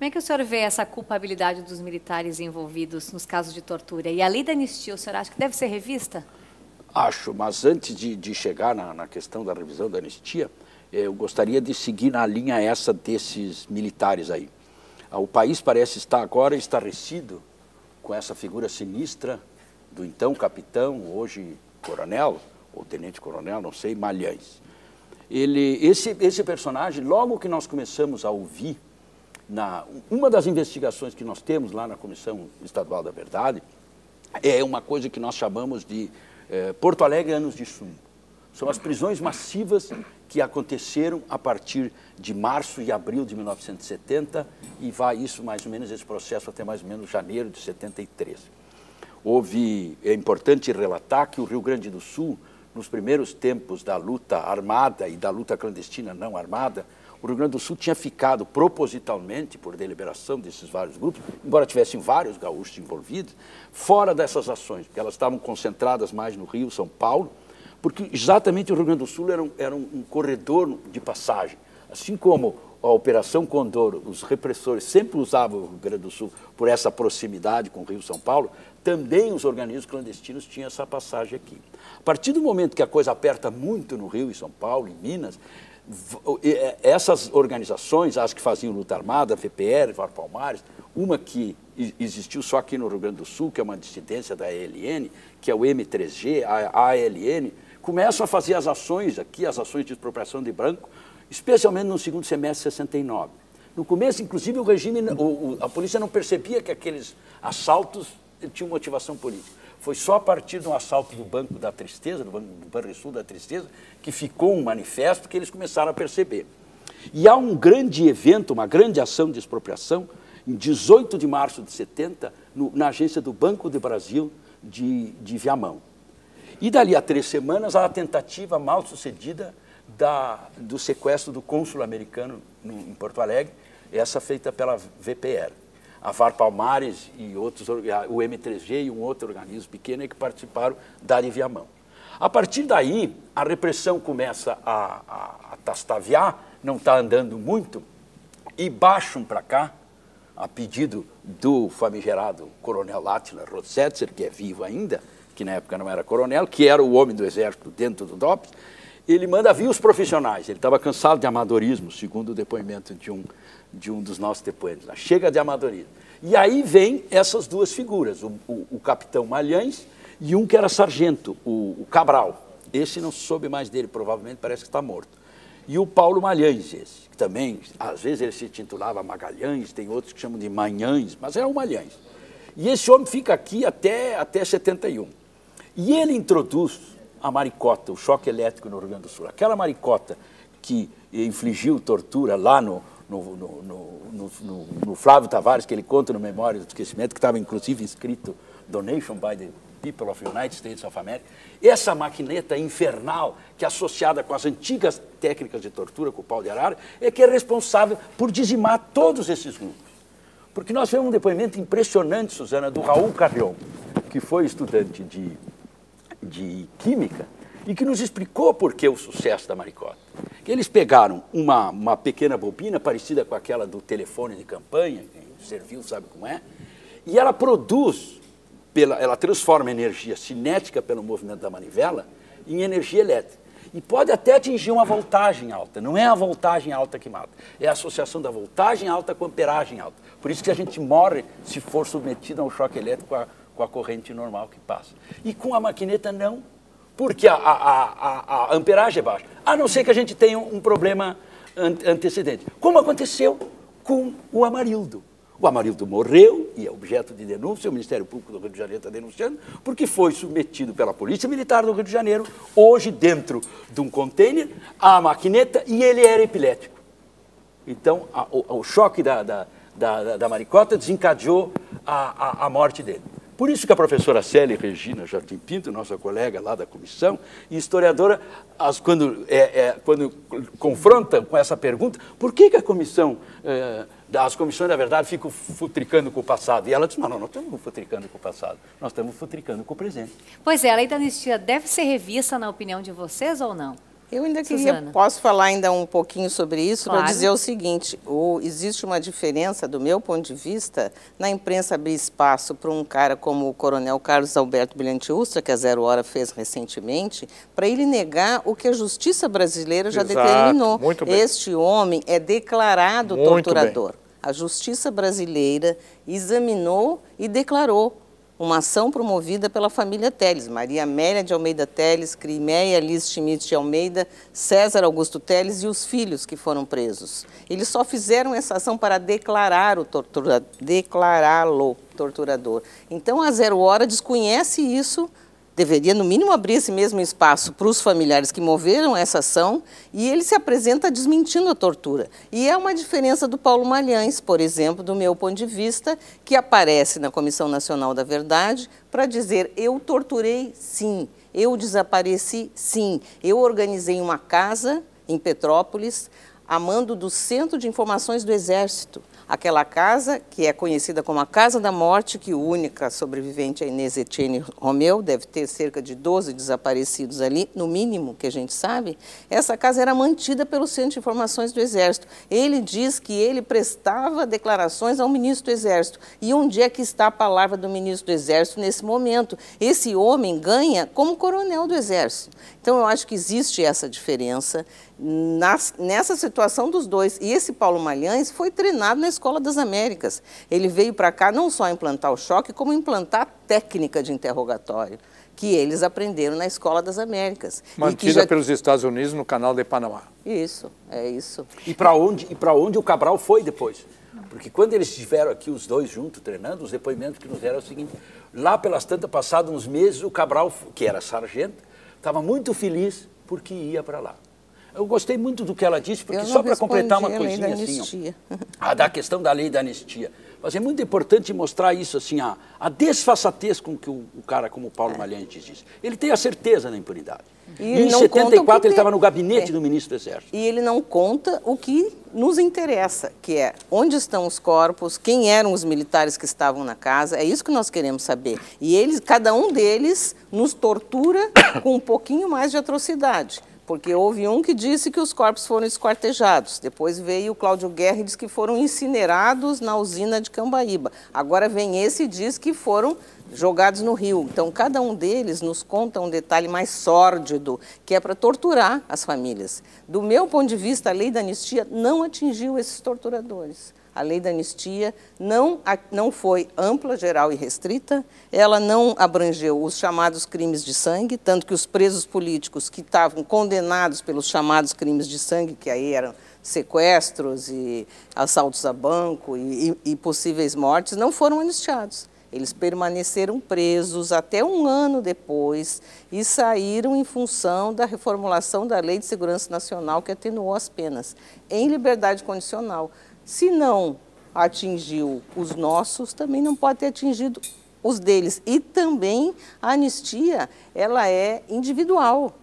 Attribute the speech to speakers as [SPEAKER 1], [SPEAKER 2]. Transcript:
[SPEAKER 1] Como é que o senhor vê essa culpabilidade dos militares envolvidos nos casos de tortura? E a lei da anistia, o senhor acha que deve ser revista?
[SPEAKER 2] Acho, mas antes de, de chegar na, na, questão da revisão da anistia, eh, eu gostaria de seguir na linha essa desses militares aí. Ah, o país parece estar agora estarrecido com essa figura sinistra do então capitão, hoje coronel, ou tenente-coronel, não sei, Malhães. Ele, esse, esse personagem, logo que nós começamos a ouvir na, uma das investigações que nós temos lá na Comissão Estadual da Verdade é uma coisa que nós chamamos de eh, Porto Alegre Anos de Sumo. São as prisões massivas que aconteceram a partir de março e abril de 1970 e vai isso mais ou menos, esse processo até mais ou menos janeiro de 73. Houve, é importante relatar que o Rio Grande do Sul, nos primeiros tempos da luta armada e da luta clandestina não armada, o Rio Grande do Sul tinha ficado propositalmente, por deliberação desses vários grupos, embora tivessem vários gaúchos envolvidos, fora dessas ações, porque elas estavam concentradas mais no Rio, São Paulo, porque exatamente o Rio Grande do Sul era um, era um corredor de passagem. Assim como a Operação Condor, os repressores sempre usavam o Rio Grande do Sul por essa proximidade com o Rio São Paulo, também os organismos clandestinos tinham essa passagem aqui. A partir do momento que a coisa aperta muito no Rio, em São Paulo, em Minas, essas organizações, as que faziam luta armada, VPR, VAR Palmares, uma que existiu só aqui no Rio Grande do Sul, que é uma dissidência da ALN, que é o M3G, a ALN, começam a fazer as ações aqui, as ações de expropriação de branco, especialmente no segundo semestre de 69. No começo, inclusive, o regime, a polícia não percebia que aqueles assaltos tinham motivação política. Foi só a partir de um assalto do Banco da Tristeza, do Banco do Banrisul da Tristeza, que ficou um manifesto que eles começaram a perceber. E há um grande evento, uma grande ação de expropriação, em 18 de março de 70, no, na agência do Banco do Brasil de, de Viamão. E dali a três semanas, há a tentativa mal sucedida da, do sequestro do cônsul americano no, em Porto Alegre, essa feita pela VPR a VAR Palmares e outros, o M3G e um outro organismo pequeno que participaram da Viamão. A partir daí, a repressão começa a, a, a tastaviar, não está andando muito, e baixam para cá, a pedido do famigerado coronel Átila Rossetzer, que é vivo ainda, que na época não era coronel, que era o homem do exército dentro do DOPS, ele manda vir os profissionais. Ele estava cansado de amadorismo, segundo o depoimento de um de um dos nossos depoentes. Chega de amadorismo. E aí vem essas duas figuras, o, o, o capitão Malhães e um que era sargento, o, o, Cabral. Esse não soube mais dele, provavelmente parece que está morto. E o Paulo Malhães, esse, que também, às vezes ele se titulava Magalhães, tem outros que chamam de Manhães, mas é o Malhães. E esse homem fica aqui até, até 71. E ele introduz a maricota, o choque elétrico no Rio Grande do Sul. Aquela maricota que infligiu tortura lá no, no, no, no, no, Flávio Tavares, que ele conta no Memórias do Esquecimento, que estava inclusive escrito Donation by the People of United States of America. Essa maquineta infernal, que é associada com as antigas técnicas de tortura com o pau de arara, é que é responsável por dizimar todos esses grupos. Porque nós vemos um depoimento impressionante, Suzana, do Raul Carrion, que foi estudante de, de Química e que nos explicou por que o sucesso da maricota. Eles pegaram uma, uma pequena bobina parecida com aquela do telefone de campanha, quem serviu sabe como é, e ela produz, pela, ela transforma energia cinética pelo movimento da manivela em energia elétrica. E pode até atingir uma voltagem alta. Não é a voltagem alta que mata, é a associação da voltagem alta com a amperagem alta. Por isso que a gente morre se for submetido a um choque elétrico a, com a corrente normal que passa. E com a maquineta não porque a, a, a, a, amperagem é baixa, a não ser que a gente tenha um problema antecedente. Como aconteceu com o Amarildo. O Amarildo morreu e é objeto de denúncia, o Ministério Público do Rio de Janeiro está denunciando, porque foi submetido pela Polícia Militar do Rio de Janeiro, hoje dentro de um container, à maquineta, e ele era epilético. Então, o, o, choque da, da, da, da maricota desencadeou a, a, a morte dele. Por isso que a professora Célia Regina Jardim Pinto, nossa colega lá da comissão, e historiadora, as, quando, é, é, quando confrontam com essa pergunta, por que, que a comissão, é, as comissões da verdade ficam futricando com o passado? E ela diz, não, não, não estamos futricando com o passado, nós estamos futricando com o presente.
[SPEAKER 1] Pois é, a lei da anistia deve ser revista na opinião de vocês ou não?
[SPEAKER 3] Eu ainda queria, Suzana. posso falar ainda um pouquinho sobre isso, claro. para dizer o seguinte, o, existe uma diferença, do meu ponto de vista, na imprensa abrir espaço para um cara como o coronel Carlos Alberto Brilhante Ustra, que a Zero Hora fez recentemente, para ele negar o que a justiça brasileira já Exato. determinou. Este homem é declarado Muito torturador. Bem. A justiça brasileira examinou e declarou uma ação promovida pela família Teles, Maria Amélia de Almeida Teles, Crimeia Liz Schmidt de Almeida, César Augusto Teles e os filhos que foram presos. Eles só fizeram essa ação para declarar o tortura, declará-lo torturador. Então a Zero Hora desconhece isso deveria, no mínimo, abrir esse mesmo espaço para os familiares que moveram essa ação e ele se apresenta desmentindo a tortura. E é uma diferença do Paulo Malhães, por exemplo, do meu ponto de vista, que aparece na Comissão Nacional da Verdade para dizer: eu torturei sim, eu desapareci sim, eu organizei uma casa em Petrópolis a mando do Centro de Informações do Exército aquela casa, que é conhecida como a Casa da Morte, que única sobrevivente é Inês Etienne Romeu, deve ter cerca de 12 desaparecidos ali, no mínimo, que a gente sabe, essa casa era mantida pelo Centro de Informações do Exército. Ele diz que ele prestava declarações ao ministro do Exército. E onde é que está a palavra do ministro do Exército nesse momento? Esse homem ganha como coronel do Exército. Então, eu acho que existe essa diferença nas, nessa situação dos dois. E esse Paulo Malhães foi treinado na Escola das Américas. Ele veio para cá não só implantar o choque, como implantar a técnica de interrogatório que eles aprenderam na Escola das Américas.
[SPEAKER 4] Mantida já... pelos Estados Unidos no canal de Panamá.
[SPEAKER 3] Isso, é isso.
[SPEAKER 2] E para onde, e onde o Cabral foi depois? Porque quando eles estiveram aqui os dois juntos treinando, os depoimentos que nos deram é o seguinte, lá pelas tantas, passados uns meses, o Cabral, que era sargento, estava muito feliz porque ia para lá. Eu gostei muito do que ela disse, porque só para completar uma coisinha assim, ó, a da questão da lei da anistia. Mas é muito importante mostrar isso, assim, a, a desfaçatez com que o, o cara como o Paulo é. Malhães diz. Ele tem a certeza da impunidade. E, e em 74 ele estava no gabinete é. do ministro do Exército.
[SPEAKER 3] E ele não conta o que nos interessa, que é onde estão os corpos, quem eram os militares que estavam na casa, é isso que nós queremos saber. E eles, cada um deles nos tortura com um pouquinho mais de atrocidade porque houve um que disse que os corpos foram esquartejados. Depois veio o Cláudio Guerra e disse que foram incinerados na usina de Cambaíba. Agora vem esse e diz que foram jogados no rio. Então, cada um deles nos conta um detalhe mais sórdido, que é para torturar as famílias. Do meu ponto de vista, a lei da anistia não atingiu esses torturadores. A lei da anistia não, não foi ampla, geral e restrita, ela não abrangeu os chamados crimes de sangue, tanto que os presos políticos que estavam condenados pelos chamados crimes de sangue, que aí eram sequestros e assaltos a banco e, e, e possíveis mortes, não foram anistiados. Eles permaneceram presos até um ano depois e saíram em função da reformulação da Lei de Segurança Nacional que atenuou as penas, em liberdade condicional. Se não atingiu os nossos, também não pode ter atingido os deles. E também a anistia, ela é individual.